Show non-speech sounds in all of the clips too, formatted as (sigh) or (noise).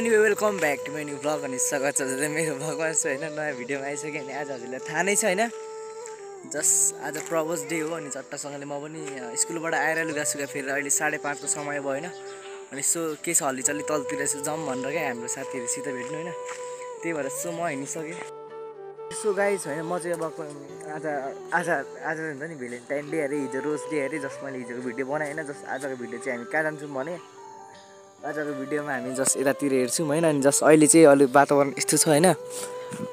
Anyway welcome back to my new vlog अनि स्वागत छ हजुरलाई मेरो भगवान छु होइन। नयाँ भिडियोमा आइसक्यो भने आज हजुरलाई थाहा नै छ होइन। जस्ट आज प्रपोज डे हो अनि चट्टासँगले म पनि स्कुलबाट आएर लुगासुगा फेरेर अहिले साढे पाँचको समय भयो होइन। अनि यसो के छ हल्लीचल्ली तलतिर यसो जाउँ भनेर क्या हाम्रो साथीहरूसित भेट्नु होइन। त्यही भएर यसो म हिँडिसकेँ। गाई छ होइन म चाहिँ अब आज आज आज हुन्छ नि भ्यालेन्टाइन डे अरे हिजो रोज डे अरे जस मैले हिजोको भिडियो बनाएँ होइन। जस आजको भिडियो चाहिँ हामी कहाँ जान्छौँ भने आजको भिडियोमा हामी जस्ट यतातिर हेर्छौँ होइन अनि जस्ट अहिले चाहिँ अलिक वातावरण यस्तो छ होइन।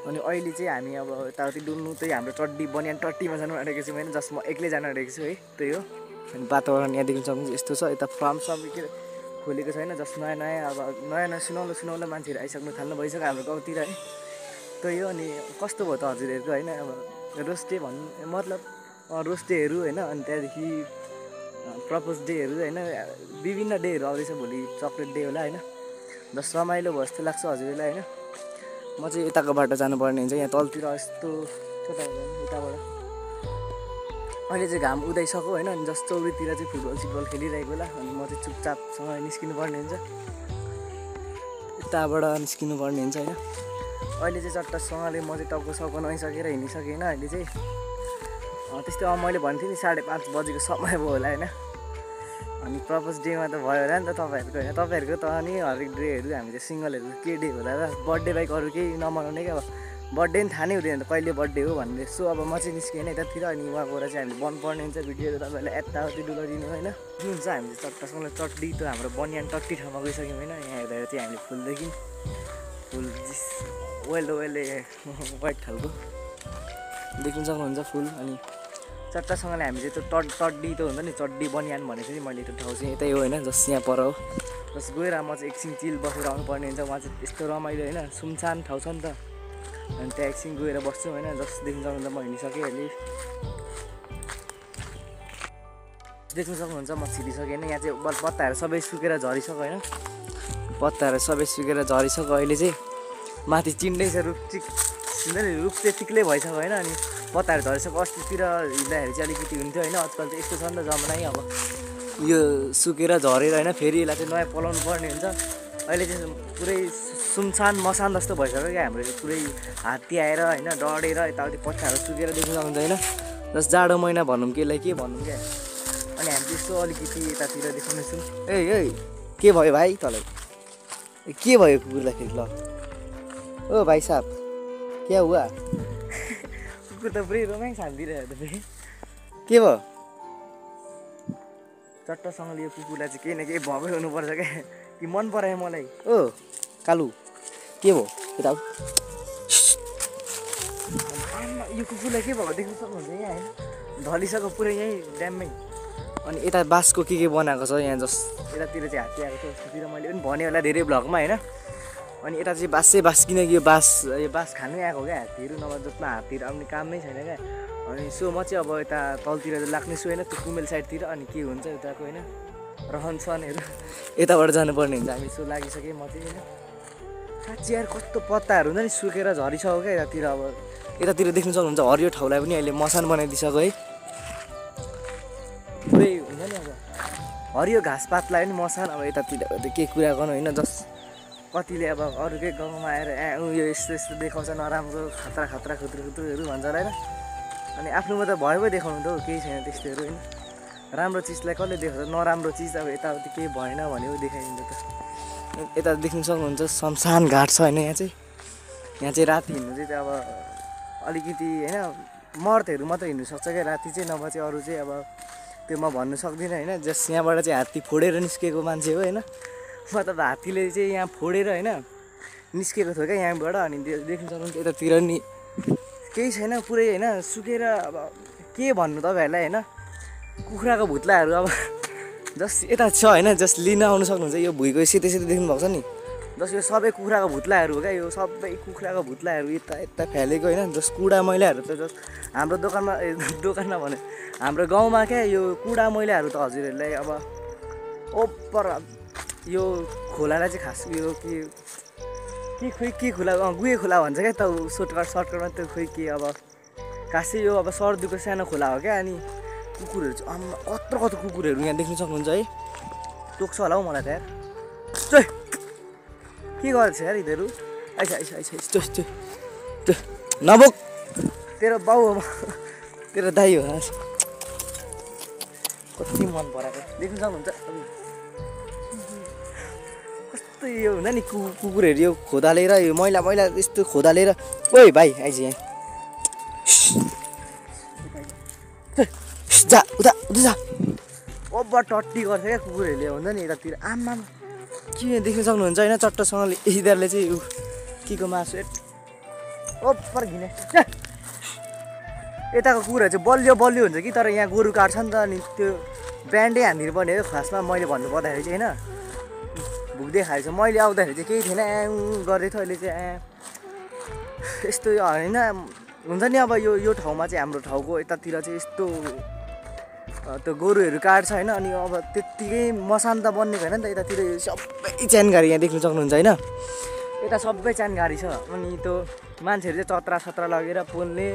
अनि अहिले चाहिँ हामी अब यताउति डुल्नु त्यही हाम्रो टड्डी बनियान टट्टीमा जानु आँटेको छौँ होइन जस्ट म एक्लै जानु आँटेको छु है त्यही हो। अनि वातावरण यहाँ देख्नु सक्नुहुन्छ यस्तो छ यता फार्म सब के खोलेको छ होइन जस्ट नयाँ नयाँ अब नयाँ नयाँ सुनौलो सुनौलो मान्छेहरू आइसक्नु थाल्नु भइसक्यो हाम्रो गाउँतिर है। त्यही हो अनि कस्तो भयो त हजुरहरूको होइन अब रोस्टे भन्नु मतलब रोस्टेहरू होइन अनि त्यहाँदेखि प्रपोज डेहरू होइन विभिन्न डेहरू आउँदैछ भोलि चक्लेट डे होला होइन। जस रमाइलो भयो जस्तो लाग्छ हजुरलाई होइन। म चाहिँ यताको बाटो जानुपर्ने हुन्छ यहाँ तलतिर यस्तो यताबाट। अहिले चाहिँ घाम उदाइसक्यो होइन अनि जस्तो चौरीतिर चाहिँ फुटबल सिटबल खेलिरहेको बेला अनि म चाहिँ चुपचापसँग निस्किनु पर्ने हुन्छ। यताबाट निस्किनु पर्ने हुन्छ होइन। अहिले चाहिँ चट्टसँगले म चाहिँ टाउको साउको नुहाइसकेर हिँडिसकेँ होइन अहिले चाहिँ। त्यस्तै अब मैले भन्थेँ नि साढे पाँच बजीको समय भयो होला होइन? अनि प्रपोज डेमा त भयो होला नि त तपाईँहरूको होइन? तपाईँहरूको त अनि हरेक डेहरू हामी चाहिँ सिङ्गलहरू के डे होला र बर्थडे बाइक अरू केही नमनाउने क्या अब? बर्थडे पनि थाहा नै हुँदैन त कहिले बर्थडे हो भन्ने। सो अब म चाहिँ निस्केँ यतातिर अनि उहाँ गएर चाहिँ हामीले बन्नुपर्ने हुन्छ भिडियोहरू तपाईँहरूलाई यताउति डुलाइदिनु होइन? हुन्छ हामी चाहिँ चट्टासँग चट्टी त हाम्रो बनियान टट्टी ठाउँमा गइसक्यौँ होइन? यहाँ हेर्दा चाहिँ हामीले फुलदेखि फुल वेल वेल (laughs) वाइट खालको। देख्नु सक्नुहुन्छ फुल अनि चट्टासँगले हामी चाहिँ त्यो टड टड्डी त हुन्छ नि चड्डी बनियान भनेको चाहिँ मैले त्यो ठाउँ चाहिँ यतै हो होइन जस यहाँ पर हो। जस गएर म चाहिँ एकछिन चिल बसेर आउनुपर्ने हुन्छ उहाँ चाहिँ यस्तो रमाइलो होइन सुनसान ठाउँ छ नि त। अनि त्यहाँ एकछिन गएर बस्छौँ होइन जस देख्नु सक्नुहुन्छ म हिँडिसकेँ अहिले। देख्नु सक्नुहुन्छ म छिरिसकेँ होइन यहाँ चाहिँ पत्ताहरू सबै सुकेर झरिसक्यो होइन। पत्ताहरू सबै सुकेर झरिसक्यो अहिले चाहिँ। माथि चिन्दैछ रुख चिक हुन्छ नि रुख चाहिँ चिक्लै भइसक्यो होइन अनि पत्ताहरू झरिसक्यो अस्तितिर हिँड्दाखेरि चाहिँ अलिकति हुन्थ्यो होइन। आजकल चाहिँ यस्तो छ नि त जमानै अब। यो सुकेर झरेर होइन फेरि यसलाई चाहिँ नयाँ पलाउनु पर्ने हुन्छ। अहिले चाहिँ पुरै सुनसान मसान जस्तो भइसक्यो क्या। हाम्रो पुरै हात्ती आएर होइन डढेर यताउति पत्ताहरू सुकेर देख्नु सक्नुहुन्छ होइन। जस जाडो महिना भनौँ कि यसलाई के भनौँ क्या। अनि हामी त्यस्तो अलिकति यतातिर देखाउनेछौँ ए ए के भयो भाइ तँलाई? के भयो कुकुरलाई फेरि ल। ओ भाइ साहब क्या हुआ? कुकुर त पुरै रोमाइस हालिदिइरहेको त फेरि। के भयो? चट्टसँगले यो कुकुरलाई चाहिँ केही न केही भएकै हुनुपर्छ क्या। कि मन परायो मलाई। ओ कालु के भयो? यता यो कुकुरलाई के भएको देख्नु सक्नुहुन्छ यहाँ? होइन ढलिसक्यो पुरै यहीँ ड्याममै। अनि यता बाँसको के के बनाएको छ यहाँ जस यतातिर चाहिँ हात्ती आएको छ उतातिर मैले पनि भने होला धेरै भ्लगमा होइन? अनि यता चाहिँ बाँस बाँस किनकि यो बाँस यो बाँस खानै आएको क्या? हात्तीहरू नभए जसमा हात्तीहरू आउने काम नै छैन क्या? अनि सो म चाहिँ अब यता तलतिर चाहिँ लाग्नेछु होइन त्यो कुमेल साइडतिर। अनि के हुन्छ यताको होइन? रहन सहनहरू (laughs) यताबाट जानुपर्ने हुन्छ। हामी सो लागिसकेँ म चाहिँ होइन। साँच्ची यार कस्तो पत्ताहरू हुन्छ नि? सुकेर झरिसक्यो क्या यतातिर अब। यतातिर देख्नु सक्नुहुन्छ हरियो ठाउँलाई पनि अहिले मसान बनाइदिइसक्यो है। पुरै हुन्छ नि अब। हरियो घाँसपातलाई पनि मसान। अब यतातिर के कुरा गर्नु होइन? जस कतिले अब अरूकै गाउँमा आएर ए यो यस्तो यस्तो देखाउँछ नराम्रो खतरा खतरा खुत्रु खुत्रुहरू भन्छ होला होइन। अनि आफ्नोमा त भयो पो देखाउनु त केही छैन त्यस्तोहरू होइन। राम्रो चिजलाई कसले देखाउँछ? नराम्रो चिज अब यताउति केही भएन भने देखाइदिन्छ त। यता देख्नु सक्नुहुन्छ शमशान घाट छ होइन यहाँ चाहिँ। यहाँ चाहिँ राति हिँड्नु चाहिँ अब अलिकति होइन मर्दहरू मात्रै हिँड्नु सक्छ क्या। राति चाहिँ नभए चाहिँ अरू चाहिँ अब त्यो म भन्नु सक्दिनँ होइन जस यहाँबाट चाहिँ हात्ती फोडेर निस्केको मान्छे हो होइन। मतलब हात्तीले चाहिँ यहाँ फोडेर होइन निस्केको थियो क्या यहाँबाट अनि देख्नु सक्नुहुन्छ यतातिर नि। केही छैन पुरै होइन सुकेर अब के भन्नु तपाईँहरूलाई होइन कुखुराको भुत्लाहरू अब जस यता छ होइन जस लिन आउनु सक्नुहुन्छ यो भुइँको सेतै सेतै देख्नु भएको छ नि। जस यो सबै कुखुराको भुत्लाहरू हो क्या यो सबै कुखुराको भुत्लाहरू यता यता फ्यालेको होइन जस कुडा मैलाहरू त जस हाम्रो दोकानमा (laughs) दोकानमा भने हाम्रो गाउँमा क्या यो कुडा मैलाहरू त हजुरहरूलाई अब ओपर यो खोलालाई चाहिँ खास यो के के खोइ के खोला? अँ गुहे खोला भन्छ क्या त सर्टकट सर्टकटमा त्यो खोइ के अब? खासै यो अब सर्दुको सानो खोला हो क्या अनि कुकुरहरू चाहिँ आम्मा कत्रो कत्रो कुकुरहरू यहाँ देख्नु सक्नुहुन्छ है। टोक्छ होला हौ मलाई त यार। के गर्छ यार यिनीहरू? आइस आइस आइस आइस त्यो त्यो तेरो बाउ हो (laughs) तेरो दाई हो कति मन पराएको। देख्नु सक्नुहुन्छ? कस्तो यो हुन्छ नि कु कुकुरहरू यो खोदालेर यो मैला मैला यस्तो खोदालेर ओइ भाइ आइज यहाँ। जा उता उता जा। ओभर टट्टी गर्छ क्या कुकुरहरूले हुन्छ नि यतातिर। आमा के देख्न सक्नुहुन्छ? होइन चट्टसँगले यिनीहरूले चाहिँ उ के को मासु ओभर घिने। यताको कुकुरहरू चाहिँ बलियो बलियो हुन्छ कि? तर यहाँ गोरु काट्छ नि त अनि त्यो ब्रान्डै हानिदिनु पर्ने हो। खासमा मैले भन्नु पर्दाखेरि चाहिँ होइन। भुक्दै खाएछ मैले आउँदाखेरि चाहिँ केही थिएन। एङ गर्दै थियो अहिले चाहिँ ए। यस्तो होइन। हुन्छ नि अब यो यो ठाउँमा चाहिँ हाम्रो ठाउँको यतातिर चाहिँ यस्तो त्यो गोरुहरू काट्छ होइन। अनि अब त्यत्तिकै मसान त बनिएको होइन नि त यतातिर सबै च्यानगाडी यहाँ देख्नु सक्नुहुन्छ होइन। यता सबै च्यानगाडी छ। अनि त्यो मान्छेहरू चाहिँ चत्रा सत्रा लगेर पोल्ने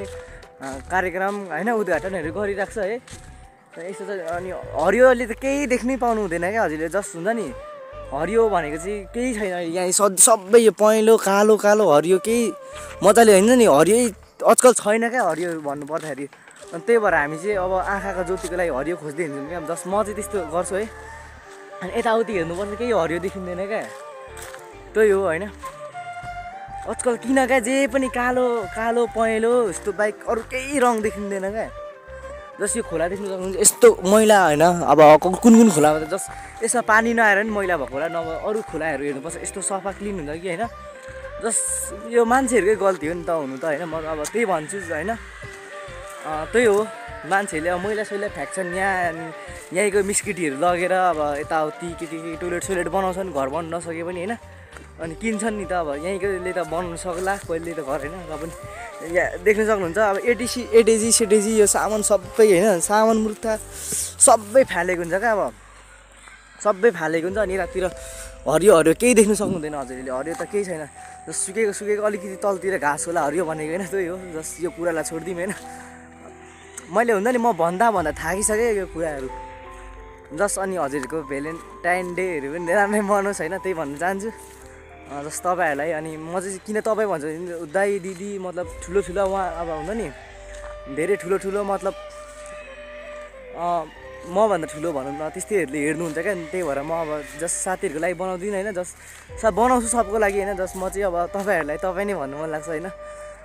कार्यक्रम होइन उद्घाटनहरू गरिरहेको छ है। यस्तो चाहिँ अनि हरियोले त केही देख्नै पाउनु हुँदैन क्या हजुरले। जस्ट हुन्छ नि। हरियो भनेको चाहिँ केही छैन यहाँ सबै यो पहेँलो कालो कालो हरियो केही मजाले होइन नि? हरियो आजकल छैन क्या हरियो भन्नु पर्दाखेरि अनि त्यही भएर हामी चाहिँ अब आँखाको ज्योतिको लागि हरियो खोज्दै हिँड्छौँ क्या। जस्ट म चाहिँ त्यस्तो गर्छु है। अनि यताउति हेर्नुपर्छ केही हरियो देखिँदैन क्या। त्यही हो होइन। आजकल किन क्या? जे पनि कालो कालो पहेँलो यस्तो बाइक अरू केही रङ देखिँदैन क्या। जस यो खोला देख्नु सक्नुहुन्छ यस्तो मैला होइन। अब कुन कुन खोलामा त? जस यसमा पानी नआएर नि मैला भएको होला। नभए अरू खोलाहरू हेर्नुपर्छ। यस्तो सफा क्लिन हुन्छ कि होइन? जस यो मान्छेहरूकै गल्ती हो नि त हुनु त होइन। म अब त्यही भन्छु होइन? त्यही हो। मान्छेहरूले अब मैला सैला फ्याँक्छन्। यहाँ यहीँको मिस्किटीहरू लगेर अब यताउति के के के टोइलेट सोइलेट बनाउँछन्। घर बनाउनु नसके पनि होइन? अनि किन्छन् नि त अब यहीँकोले त बनाउनु सक्ला कहिले त घर होइन र पनि यहाँ देख्न सक्नुहुन्छ अब एटिसी एटेजी सेटेजी यो सामान सबै होइन सामान मुर्था सबै फालेको हुन्छ क्या अब। सबै फालेको हुन्छ अनि यतातिर हरियो हरियो केही देख्नु सक्नुहुँदैन हजुरले हरियो त केही छैन। जस सुकेको सुकेको अलिकति तलतिर घाँस होला हरियो भनेको होइन त्यही हो जस यो कुरालाई छोडिदिउँ होइन। मैले हुन्छ नि म भन्दा भन्दा थाकिसकेँ यो कुराहरू। जस अनि हजुरहरूको भ्यालेन्टाइन डेहरू पनि राम्रै मनाओस् होइन त्यही भन्न चाहन्छु। अँ, जस तपाईँहरूलाई अनि म चाहिँ किन तपाईँ भन्छु भने दाइ दिदी मतलब ठुलो ठुलो उहाँ अब हुन्छ नि धेरै ठुलो ठुलो मतलब मभन्दा ठुलो भनौँ न त्यस्तैहरूले हेर्नुहुन्छ क्या त्यही भएर म अब जस साथीहरूको लागि बनाउँदिनँ होइन जस सा बनाउँछु सबको लागि होइन जस म चाहिँ अब तपाईँहरूलाई तपाईँ नै भन्नु मन लाग्छ होइन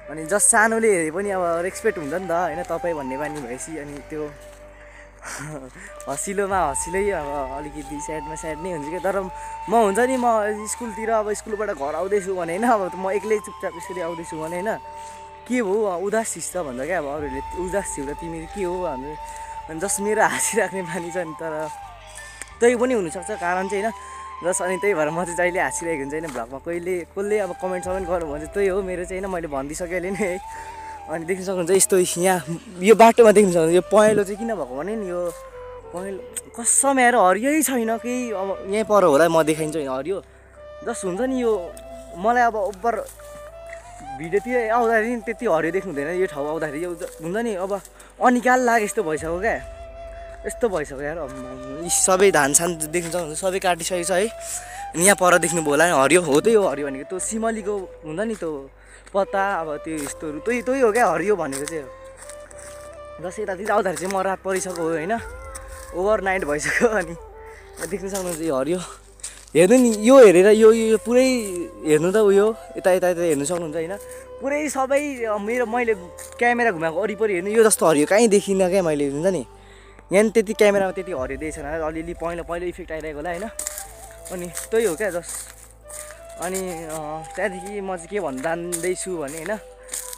अनि जस सानोले हेरे पनि अब रेस्पेक्ट हुन्छ नि त होइन तपाईँ भन्ने बानी भएपछि अनि त्यो हँसिलोमा हँसिलै अब अलिकति स्याडमा स्याड नै हुन्छ कि तर म हुन्छ नि म स्कुलतिर अब स्कुलबाट घर आउँदैछु भने होइन अब म एक्लै चुपचाप यसरी आउँदैछु भने होइन के हो उदास छिस् त भन्दा क्या अब अरूहरूले उदास र तिमी के हो अनि जस मेरो हाँसिराख्ने बानी छ नि तर त्यही पनि हुनसक्छ। कारण चाहिँ होइन जस अनि त्यही भएर म चाहिँ जहिले हाँसिरहेको हुन्छ होइन भ्लगमा कहिले कसले अब कमेन्ट समेन्ट गर्नु भने त्यही हो मेरो चाहिँ होइन मैले भनिदिइसकेँ अहिले नै है। अनि देख्न सक्नुहुन्छ यस्तो यहाँ यो बाटोमा देख्न सक्नुहुन्छ। यो पहेँलो चाहिँ किन भएको भने नि यो पहेँलो कसम आएर हरियै छैन। केही अब यहीँ पर होला म देखाइदिन्छु नि हरियो। जस्ट हुन्छ नि यो मलाई अब ओभर भिडियोतिर आउँदाखेरि नि त्यति हरियो देख्नु हुँदैन। यो ठाउँ आउँदाखेरि यो हुन्छ नि अब अनिकाल लागे यस्तो भइसक्यो क्या। यस्तो भइसक्यो यार। सबै धान सान देख्नु सक्नुहुन्छ सबै काटिसकेको छ है। यहाँ पर देख्नुभयो होला हरियो। हो त्यही हो हरियो भनेको। त्यो सिमलीको हुन्छ नि त्यो पत्ता अब त्यो यस्तोहरू त्यही त्यही हो क्या हरियो भनेको चाहिँ जस्तै यतातिर आउँदाखेरि चाहिँ म रात परिसक्यो होइन? ओभर नाइट भइसक्यो अनि। देख्नु सक्नुहुन्छ यो हरियो। हेर्नु नि यो हेरेर यो यो पुरै हेर्नु त उयो यता यता यता हेर्नु सक्नुहुन्छ होइन? पुरै सबै मेरो मैले क्यामेरा घुमाएको वरिपरि हेर्नु यो जस्तो हरियो कहीँ देखिनँ क्या मैले हुन्छ नि? यहाँ त्यति क्यामेरामा त्यति हरियो देखेको छैन अलिअलि पहिलो पहिलो इफेक्ट आइरहेको होला होइन? अनि त्यही हो क्या जस्ट अनि त्यहाँदेखि म चाहिँ के भन्न जान्दैछु भने होइन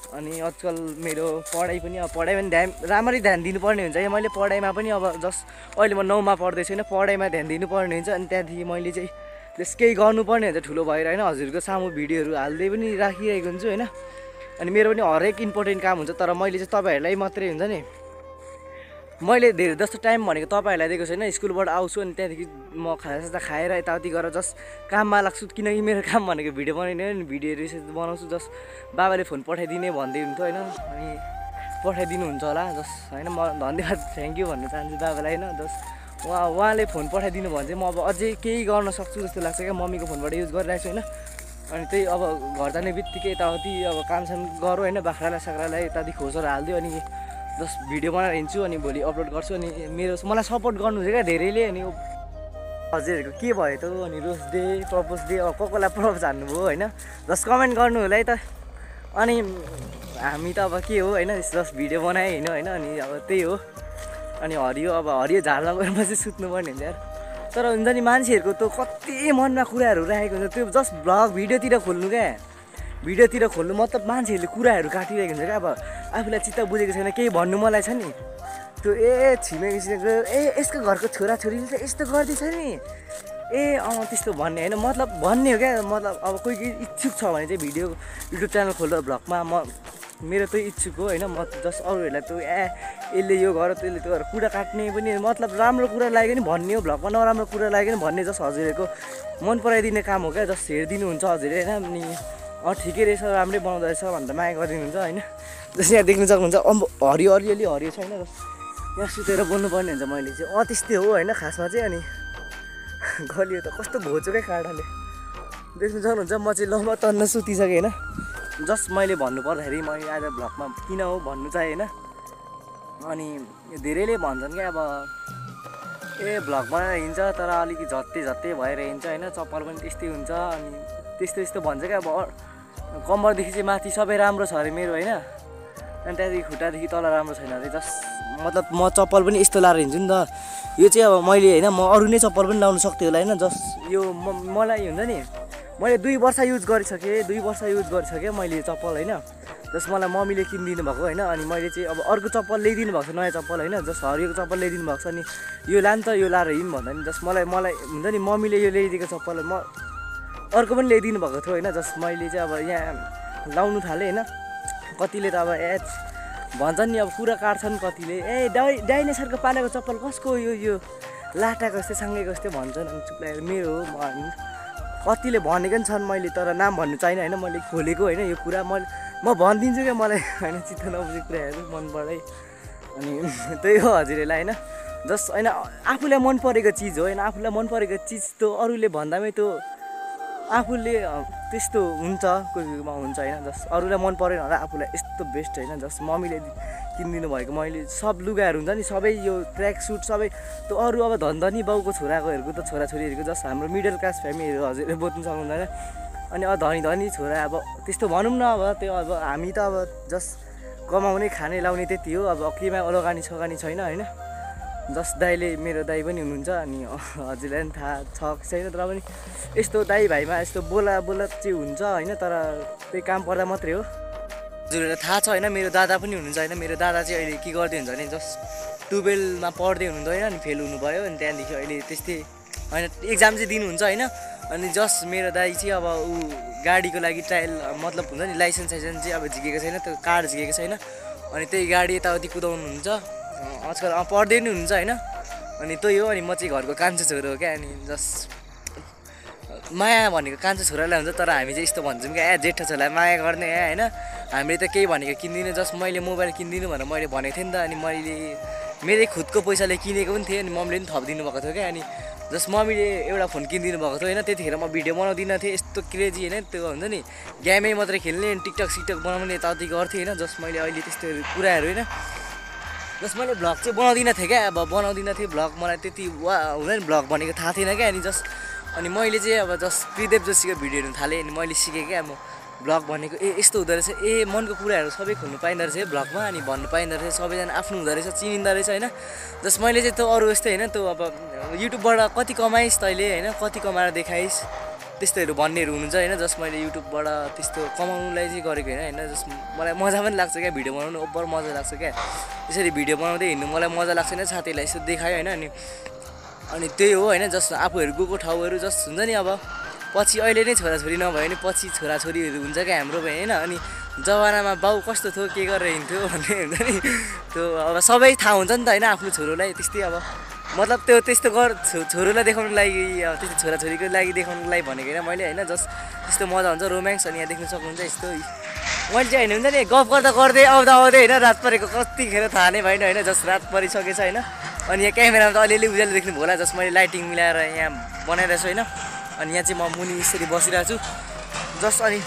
अनि आजकल मेरो पढाइ पनि अब पढाइमा पनि ध्यान राम्ररी ध्यान दिनुपर्ने हुन्छ कि मैले पढाइमा पनि अब जस्ट अहिले म नौमा पढ्दैछु होइन पढाइमा ध्यान दिनुपर्ने हुन्छ। अनि त्यहाँदेखि मैले चाहिँ त्यस केही गर्नुपर्ने हुन्छ ठुलो भएर होइन हजुरको सामु भिडियोहरू हाल्दै पनि राखिरहेको हुन्छु होइन। अनि मेरो पनि हरेक इम्पोर्टेन्ट काम हुन्छ तर मैले चाहिँ तपाईँहरूलाई मात्रै हुन्छ नि। मैले धेरै जस्तो टाइम भनेको तपाईँहरूलाई दिएको छैन स्कुलबाट आउँछु अनि त्यहाँदेखि म खाजासाजा खाएर यताउति गरेर जस्ट काममा लाग्छु किनकि मेरो काम भनेको भिडियो बनाउने हो नि भिडियोहरू यसरी बनाउँछु जस्ट बाबाले फोन पठाइदिने भन्दै हुन्थ्यो होइन? अनि पठाइदिनुहुन्छ होला जस्ट होइन? म धन्यवाद थ्याङ्क यू भन्न चाहन्छु बाबालाई होइन? जस्ट उहाँ उहाँले फोन पठाइदिनु भने चाहिँ म अब अझै केही गर्न सक्छु जस्तो लाग्छ क्या मम्मीको फोनबाट युज गरिरहेको छु होइन? अनि त्यही अब घर जाने बित्तिकै यताउति अब कामसाम गरौँ होइन? बाख्रालाई साख्रालाई यताउति खोजेर हालिदियो अनि जस्ट भिडियो बनाएर हिँड्छु अनि भोलि अपलोड गर्छु अनि मेरो मलाई सपोर्ट गर्नु छ क्या धेरैले अनि हजुरहरूको के भयो त अनि रोज डे प्रपोज डे को कोलाई प्रपोज हान्नुभयो होइन? जस्ट कमेन्ट गर्नु होला है त। अनि हामी त अब के हो होइन? जस्ट भिडियो बनाएँ होइन होइन अनि अब त्यही हो। अनि हरियो अब हरियो झारमा गएर चाहिँ सुत्नुपर्ने हुन्छ यार। तर हुन्छ नि मान्छेहरूको त कति मनमा कुराहरू राखेको हुन्छ। त्यो जस्ट भ्लग भिडियोतिर खोल्नु क्या। भिडियोतिर खोल्नु मतलब मान्छेहरूले कुराहरू काटिरहेको हुन्छ क्या। अब आफूलाई चित्त बुझेको छैन केही भन्नु मलाई छ नि। त्यो ए छिमेकी छिमेकी ए यसको घरको छोराछोरीले त यस्तो गर्दैछ नि। ए अँ त्यस्तो भन्ने होइन। मतलब भन्ने हो क्या। मतलब अब कोही कोही इच्छुक छ भने चाहिँ भिडियो युट्युब च्यानल खोल्दा भ्लगमा म मेरो त इच्छुक हो होइन। म जस्ट अरूहरूलाई त ए यसले यो गर त्यसले त्यो गर कुरा काट्ने पनि मतलब राम्रो कुरा लाग्यो नि भन्ने हो। भ्लगमा नराम्रो कुरा लाग्यो नि भन्ने जस्ट हजुरहरूको मन पराइदिने काम हो क्या। जस्ट हेरिदिनुहुन्छ हजुरले होइन। अनि अँ ठिकै रहेछ राम्रै बनाउँदो रहेछ भनेर माया गरिदिनुहुन्छ होइन? जस्तो यहाँ देख्नु सक्नुहुन्छ अम्ब हरियो अलिअलि हरियो छैन यहाँ सुतेर बोल्नुपर्ने हुन्छ मैले चाहिँ। अँ त्यस्तै हो होइन? खासमा चाहिँ अनि (laughs) गलियो त कस्तो घोचो क्या काँडाले। देख्नु सक्नुहुन्छ म चाहिँ लम्बा तन्न सुतिसकेँ होइन? जस्ट मैले भन्नु पर्दाखेरि मैले आज भ्लगमा किन हो भन्नु चाहिँ होइन? अनि धेरैले भन्छन् क्या अब ए भ्लग बनाएर हिँड्छ तर अलिकति झत्ते झत्ते भएर हिँड्छ होइन? चप्पल पनि त्यस्तै हुन्छ। अनि त्यस्तो यस्तो भन्छ क्या अब कम्मरदेखि चाहिँ माथि सबै राम्रो छ अरे मेरो होइन? अनि त्यहाँदेखि खुट्टादेखि तल राम्रो छैन अरे जस्ट मतलब म चप्पल पनि यस्तो लाएर हिँड्छु नि त। यो चाहिँ अब मैले होइन म अरू नै चप्पल पनि लाउनु सक्थेँ होला होइन? जस्ट यो म मलाई हुन्छ नि मैले दुई वर्ष युज गरिसकेँ दुई वर्ष युज गरिसकेँ मैले चप्पल होइन? जस्ट मलाई मम्मीले किनिदिनु भएको होइन? अनि मैले चाहिँ अब अर्को चप्पल ल्याइदिनु भएको छ नयाँ चप्पल होइन? जस्ट हरियोको चप्पल ल्याइदिनु भएको छ अनि यो लान त यो लाएर हिँड भन्दा नि जस्ट मलाई मलाई हुन्छ नि मम्मीले यो ल्याइदिएको चप्पल म अर्को पनि ल्याइदिनु भएको थियो होइन जस्ट मैले चाहिँ अब यहाँ लाउनु थालेँ होइन। कतिले त अब ए भन्छन् नि अब कुरा काट्छन् कतिले। ए डाइ डाइनेसरको पालेको चप्पल कसको यो यो? लाटाको जस्तै साङ्गेको जस्तै भन्छन् अनि चुप्लाएर मेरो हो म कतिले भनेको नि छन् मैले तर नाम भन्नु चाहिनँ होइन मैले खोलेको होइन यो कुरा। मैले म भनिदिन्छु क्या मलाई होइन चित्त नबुझेको कुराहरू मनबाटै। अनि (laughs) त्यही हो हजुरहरूलाई होइन। जस्ट होइन आफूलाई मन परेको चिज हो होइन आफूलाई मन परेको चिज त अरूले भन्दामै त्यो आफूले त्यस्तो हुन्छ कोही कोहीमा हुन्छ होइन जस्ट अरूलाई मन परेन होला आफूलाई यस्तो बेस्ट होइन जस्ट मम्मीले किनिदिनु भएको मैले सब लुगाहरू हुन्छ नि सबै यो ट्र्याक सुट सबै त्यो अरू अब धनधनी बाउको छोराकोहरूको त छोराछोरीहरूको जस्ट हाम्रो मिडल क्लास फ्यामिलीहरू हजुरले बोल्नु सक्नुहुँदैन। अनि अब धनी धनी छोरा अब त्यस्तो भनौँ न अब त्यो अब हामी त अब जस्ट कमाउने खाने लाउने त्यति हो। अब केमा लगानी सगानी छैन होइन। जस्ट दाईले मेरो दाई पनि हुनुहुन्छ अनि हजुरलाई पनि थाहा छ कि छैन तर पनि यस्तो दाई भाइमा यस्तो बोला बोला चाहिँ हुन्छ होइन तर त्यही काम पर्दा मात्रै हो। हजुरहरूलाई थाहा छ होइन मेरो दादा पनि हुनुहुन्छ होइन मेरो दादा चाहिँ अहिले के गर्दै हुन्छ भने जस्ट टुवेल्भमा पढ्दै हुनुहुन्थ्यो होइन अनि फेल हुनुभयो अनि त्यहाँदेखि अहिले त्यस्तै होइन एक्जाम चाहिँ दिनुहुन्छ होइन अनि जस्ट मेरो दाई चाहिँ अब ऊ गाडीको लागि ट्रायल मतलब हुन्छ नि लाइसेन्स साइसेन्स चाहिँ अब झिकेको छैन त्यो कार झिकेको छैन अनि त्यही गाडी यताउति कुदाउनुहुन्छ। आजकल पढ्दै नि हुन्छ होइन? अनि त्यही हो अनि म चाहिँ घरको कान्छो छोरो हो क्या अनि जस्ट माया भनेको कान्छो छोरालाई हुन्छ तर हामी चाहिँ यस्तो भन्छौँ क्या ए जेठो छोरालाई माया गर्ने ए होइन? हामीले त केही भनेको किनिदिनु जस्ट मैले मोबाइल किनिदिनु भनेर मैले भनेको थिएँ नि त अनि मैले मेरै खुदको पैसाले किनेको पनि थिएँ अनि मम्मीले पनि थपिदिनु भएको थियो क्या अनि जस्ट मम्मीले एउटा फोन किनिदिनु भएको थियो होइन? त्यतिखेर म भिडियो बनाउँदिनँ थिएँ यस्तो क्रेजी होइन? त्यो हुन्छ नि गेमै मात्रै खेल्ने टिकटक सिकटक बनाउने यताउति गर्थेँ होइन? जस्ट मैले अहिले त्यस्तो कुराहरू होइन? जस्ट मैले भ्लग चाहिँ बनाउँदिनँ थिएँ क्या। अब बनाउँदिनँ थिएँ भ्लग मलाई त्यति वा हुँदैन भ्लग भनेको थाहा थिएन क्या अनि जस्ट अनि मैले चाहिँ अब जस्ट त्रिदेव जोशीको भिडियो हेर्नु थालेँ अनि मैले सिकेँ क्या म भ्लग भनेको। ए यस्तो हुँदो रहेछ। ए मनको कुराहरू सबै खोल्नु पाइँदो रहेछ है भ्लगमा अनि भन्नु पाइँदो रहेछ। सबैजना आफ्नो हुँदो रहेछ चिनिँदो रहेछ होइन। जस्ट मैले चाहिँ त्यो अरू जस्तै होइन त्यो अब युट्युबबाट कति कमाइस् तैँले होइन कति कमाएर देखाइस्। त्यस्तोहरू भन्नेहरू हुनुहुन्छ होइन जस्ट मैले युट्युबबाट त्यस्तो कमाउनुलाई चाहिँ गरेको होइन होइन जस्ट मलाई मजा पनि लाग्छ क्या भिडियो बनाउनु ओभर मजा लाग्छ क्या। यसरी भिडियो बनाउँदै हिँड्नु मलाई मजा लाग्छ होइन साथीहरूलाई यसो देखायो होइन अनि अनि त्यही हो होइन जस्ट आफूहरू गएको ठाउँहरू जस्ट हुन्छ नि अब पछि अहिले नै छोराछोरी नभए पनि पछि छोराछोरीहरू हुन्छ क्या हाम्रो पनि होइन अनि जमानामा बाउ कस्तो थियो के गरेर हिँड्थ्यो भन्ने हुन्छ नि। त्यो अब सबै थाहा हुन्छ नि त होइन आफ्नो छोरोलाई त्यस्तै अब। मतलब त्यो त्यस्तो गर छोरोलाई देखाउनुको लागि अब त्यस्तो छोराछोरीको लागि देखाउनुको लागि भनेको होइन मैले होइन जस्ट त्यस्तो मजा हुन्छ रोमान्स अनि यहाँ देख्न सक्नुहुन्छ यस्तो। मैले चाहिँ होइन हुन्छ नि गफ गर्दा गर्दै आउँदा आउँदै होइन रात परेको कतिखेर थाहा नै भएन होइन जस्ट रात परिसकेछ होइन। अनि यहाँ क्यामेरामा त अलिअलि उज्यालो देख्नु भयो होला जस्ट मैले लाइटिङ मिलाएर यहाँ बनाइरहेको छु होइन। अनि यहाँ चाहिँ म मुनि यसरी बसिरहेको छु। जस्ट अनि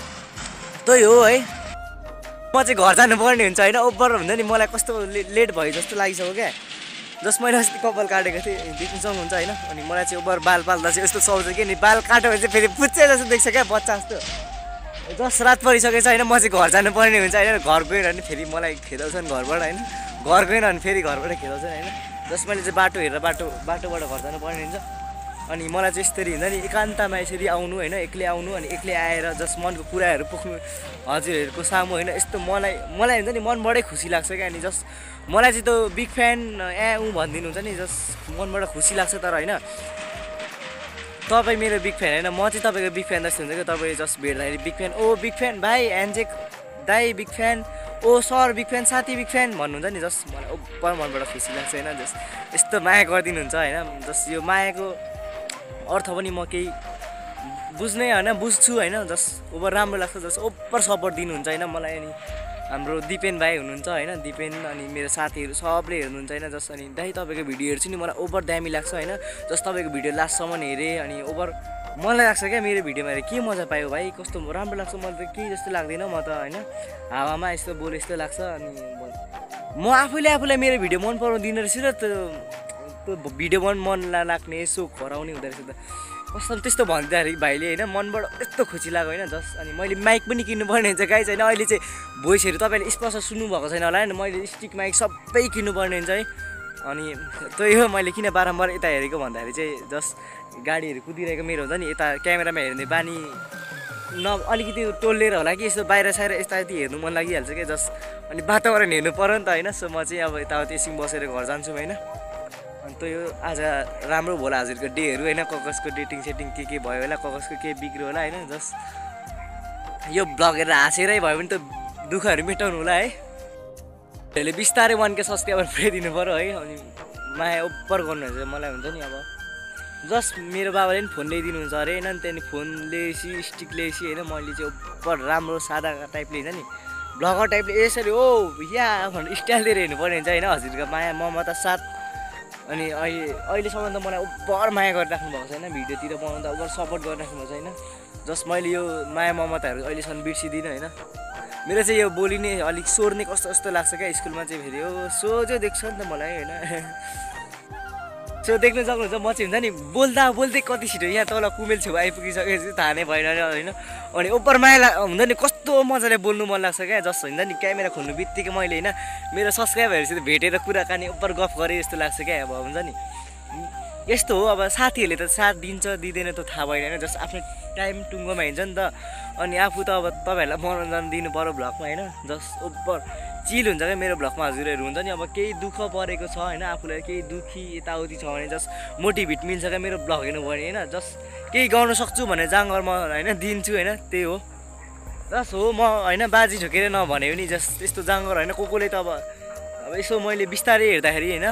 त्यही हो है। म चाहिँ घर जानुपर्ने हुन्छ होइन ओभर हुन्छ नि मलाई कस्तो लेट भयो जस्तो लागिसक्यो क्या। जस्ट मैले अस्ति कपाल काटेको थिएँ। देख्नु सक्नुहुन्छ होइन? अनि मलाई चाहिँ ओभर बाल पाल्दा चाहिँ यस्तो सुहाउँछ कि नि बाल काट्यो भने चाहिँ फेरि पुच्चे जस्तो देख्छ क्या बच्चा जस्तो। जस्ट रात परिसकेको छ होइन म चाहिँ घर जानुपर्ने हुन्छ होइन? घर गएन भने फेरि मलाई खेदाउँछन् घरबाट होइन? घर गएन भने फेरि घरबाट खेदाउँछन् होइन? जस्ट मैले चाहिँ बाटो हेरेर बाटो बाटोबाट घर जानुपर्ने हुन्छ। अनि मलाई चाहिँ यसरी हुन्छ नि एकान्तमा यसरी आउनु होइन एक्लै आउनु अनि एक्लै आएर जस्ट मनको कुराहरू पोख्नु हजुरहरूको सामु होइन यस्तो मलाई मलाई हुन्छ नि मनबाटै खुसी लाग्छ क्या अनि जस्ट मलाई चाहिँ त्यो बिग फ्यान ए ऊ भनिदिनु हुन्छ नि जस्ट मनबाट खुसी लाग्छ तर होइन। तपाईँ मेरो बिग फ्यान होइन म चाहिँ तपाईँको बिग फ्यान जस्तो हुन्छ क्या तपाईँ जस्ट भेट्दाखेरि बिग फ्यान ओ बिग फ्यान भाइ ह्यान्डचेक दाई big fan oh sir big fan साथी बिग फ्यान भन्नुहुन्छ नि जस्ट मलाई ओभर मनबाट खुसी लाग्छ होइन जस्ट यस्तो माया गरिदिनुहुन्छ होइन जस्ट यो मायाको अर्थ पनि म केही बुझ्ने होइन बुझ्छु होइन जस्ट ओभर राम्रो लाग्छ जस्ट ओभर सपोर्ट दिनुहुन्छ होइन मलाई अनि हाम्रो दिपेन भाइ हुनुहुन्छ होइन दिपेन अनि मेरो साथीहरू सबले हेर्नुहुन्छ होइन जस्ट अनि दाइ तपाईँको भिडियो हेर्छु नि मलाई ओभर दामी लाग्छ होइन जस्ट तपाईँको भिडियो लास्टसम्म हेरेँ अनि ओभर मलाई लाग्छ क्या मेरो भिडियोमा के मजा पायो भाइ कस्तो राम्रो लाग्छ मलाई त केही जस्तो लाग्दैन म त होइन हावामा यस्तो बोले यस्तो लाग्छ अनि म आफैले आफूलाई मेरो भिडियो मन पराउँदिनँ रहेछु र त्यो त्यो भिडियो मन मन लाग्ने यसो खराउने हुँदो रहेछ त। कस्तो त्यस्तो भन्दाखेरि भाइले होइन? मनबाट यस्तो खुसी लाग्यो होइन जस्ट अनि मैले माइक पनि किन्नुपर्ने हुन्छ गाई छैन? अहिले चाहिँ भोइसहरू तपाईँले स्पष्ट सुन्नुभएको छैन होला नि मैले स्टिक माइक सबै किन्नुपर्ने हुन्छ है? अनि त्यही हो मैले किन बारम्बार यता हेरेको भन्दाखेरि चाहिँ जस्ट गाडीहरू कुदिरहेको मेरो हुन्छ नि यता क्यामेरामा हेर्ने बानी न अलिकति टोलेर होला कि यस्तो बाहिर साहिर यता यति हेर्नु मन लागिहाल्छ क्या जस्ट अनि वातावरण हेर्नु पऱ्यो नि त होइन? सो म चाहिँ अब यताउति एकछिन बसेर घर जान्छु होइन? अनि त्यो आज राम्रो भयो होला हजुरको डेहरू होइन ककसको डेटिङ सेटिङ के के भयो होला ककसको के बिग्रियो होला होइन जस्ट यो ब्लग हेरेर हाँसेरै भयो भने त दुःखहरू मेटाउनु होला हैहरूले बिस्तारै वान के सब्सक्राइबर पुऱ्याइदिनु पऱ्यो है अनि माया ओभर गर्नुहुन्छ मलाई हुन्छ नि अब। जस्ट मेरो बाबाले पनि फोन ल्याइदिनुहुन्छ अरे होइन त्यहाँदेखि फोन ल्याएपछि स्टिक ल्याएपछि होइन मैले चाहिँ ओभर राम्रो सादा टाइपले हुन्छ नि ब्लगर टाइपले यसरी ओ या भनेर स्टाइल दिएर हेर्नु पर्ने हुन्छ होइन हजुरको माया ममता साथ अनि अहिले अहिलेसम्म त मलाई ओभर माया गरिराख्नु भएको छैन भिडियोतिर बनाउँदा ओभर सपोर्ट गरिराख्नु भएको छैन। जस्ट मैले यो माया ममताहरू अहिलेसम्म बिर्सिदिनँ होइन। मेरो चाहिँ यो बोली नै अलिक स्वर नै कस्तो कस्तो लाग्छ क्या स्कुलमा चाहिँ फेरि। हो सोझो देख्छ नि त मलाई होइन। (laughs) सो देख्नु सक्नुहुन्छ चाहिँ हुन्छ नि बोल्दा बोल्दै कति छिटो यहाँ तल कुमेल छेउ आइपुगिसकेपछि थाहा नै भएन होइन? अनि ओभर माया हुन्छ नि कस्तो मजाले बोल्नु मन लाग्छ क्या जस्तो हुन्छ नि क्यामेरा खोल्नु बित्तिकै मैले होइन मेरो सब्सक्राइबरहरूसित भेटेर कुराकानी ओभर गफ गरेँ जस्तो लाग्छ क्या अब हुन्छ नि। यस्तो हो अब साथीहरूले त साथ दिन्छ दिँदैन त थाहा भएन होइन? जस्ट आफ्नो टाइम टुङ्गोमा हिँड्छ नि त। अनि आफू त अब तपाईँहरूलाई मनोरञ्जन दिनु पऱ्यो भ्लगमा होइन? जस्ट ओभर चिल हुन्छ क्या मेरो भ्लगमा हजुरहरू हुन्छ नि? अब केही दुःख परेको छ होइन आफूलाई केही दुःखी यताउति छ भने जस्ट मोटिभेट मिल्छ क्या मेरो भ्लग हेर्नु भने होइन? जस्ट केही गाउन सक्छु भने जाँगर म होइन दिन्छु होइन त्यही हो। जस्ट हो म होइन बाजी झुकेर नभने पनि जस्ट त्यस्तो जाँगर होइन को कोले त अब अब यसो मैले बिस्तारै हेर्दाखेरि होइन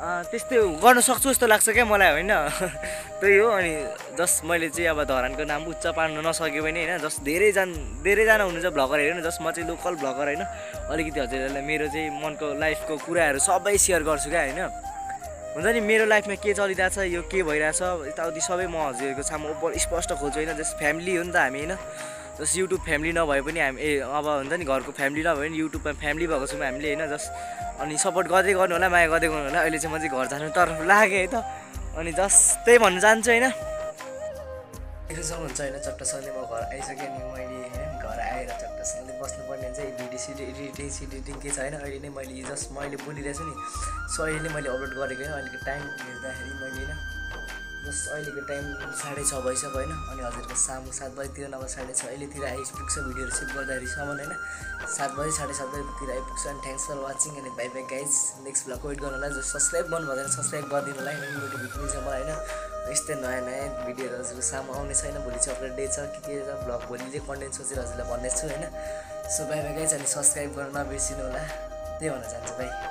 त्यस्तै गर्न सक्छु जस्तो लाग्छ क्या मलाई होइन? (laughs) त्यही हो अनि जस्ट मैले चाहिँ अब धरानको नाम उच्च पार्न नसके पनि होइन? जस्ट धेरैजना धेरैजना हुनुहुन्छ भ्लगर होइन? जस्ट म चाहिँ लोकल भ्लगर होइन? अलिकति हजुरहरूलाई मेरो चाहिँ मनको लाइफको कुराहरू सबै सेयर गर्छु क्या होइन? हुन्छ नि मेरो लाइफमा के चलिरहेछ यो के भइरहेछ यताउति सबै म हजुरहरूको सामु ओभर स्पष्ट खोज्छु होइन? जस्ट फ्यामिली हो नि त हामी होइन? जस्ट युट्युब फ्यामिली नभए पनि हामी ए अब हुन्छ नि घरको फ्यामिली नभए पनि युट्युबमा फ्यामिली भएको छौँ हामीले होइन? जस्ट अनि सपोर्ट गर्दै गर्नु होला माया गर्दै गर्नु होला। अहिले चाहिँ म चाहिँ घर जानु तर्फ लागेँ है त। अनि जस्ट त्यही भन्नु चाहन्छु होइन। सक्नुहुन्छ होइन चट्टसँगले म घर आइसकेँ अनि मैले होइन घर आएर चट्टसँगले बस्नुपर्ने हुन्छ। एडिटिङ सिडि एडिटिङ सिडिटिङ के छ होइन अहिले नै मैले जस्ट मैले बोलिरहेछु नि। सो अहिले नै मैले अपलोड गरेको होइन अहिलेको टाइम हेर्दाखेरि मैले होइन जस्ट अहिलेको टाइम साढे छ भइसक्यो होइन। अनि हजुरको सामु सात बजीतिर नभए साढे छ। अहिलेतिर आइपुग्छ भिडियोहरू सुट गर्दाखेरिसम्म होइन। सात बजी साढे सात बजीतिर आइपुग्छ। अनि थ्याङ्क्स फर वाचिङ अनि bye bye guys next vlog wait होला। जो सब्सक्राइब गर्नु भएन सब्सक्राइब गरिदिनु होला। होइन मोटिभेट मिल्छ मलाई होइन। यस्तै नयाँ नयाँ भिडियोहरू हजुरको सामु आउने छैन। भोलि चाहिँ अपलोड डे छ। के के छ? ब्लग भोलि चाहिँ कन्टेन्ट सोचेर हजुरलाई भन्नेछु होइन। सो बाई बाई गाइज अनि सब्सक्राइब गर्न नबिर्सिनु होला। त्यही भन्न चाहन्छु। बाई